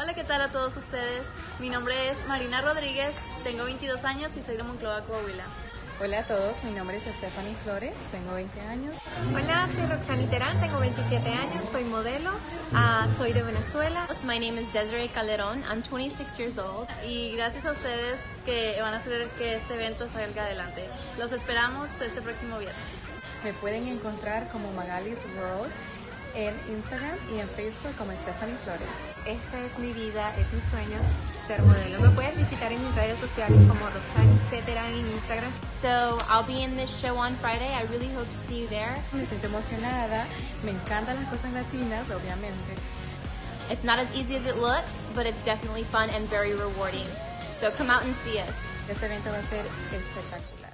Hola, ¿qué tal a todos ustedes? Mi nombre es Marina Rodríguez, tengo 22 años y soy de Monclova, Coahuila. Hola a todos, mi nombre es Stephanie Flores, tengo 20 años. Hola, soy Roxani Terán, tengo 27 años, soy modelo, uh, soy de Venezuela. My name is Desiree Calderon, I'm 26 years old. Y gracias a ustedes que van a hacer que este evento salga adelante. Los esperamos este próximo viernes. Me pueden encontrar como Magalis World en Instagram y en Facebook como Stephanie Flores. Esta es mi vida, es mi sueño ser modelo. Me puedes visitar en mis redes sociales como Roxani Ceterán en Instagram. So I'll be in this show on Friday. I really hope to see you there. Me siento emocionada, me encantan las cosas latinas, obviamente. It's not as easy as it looks, but it's definitely fun and very rewarding. So come out and see us. Este evento va a ser espectacular.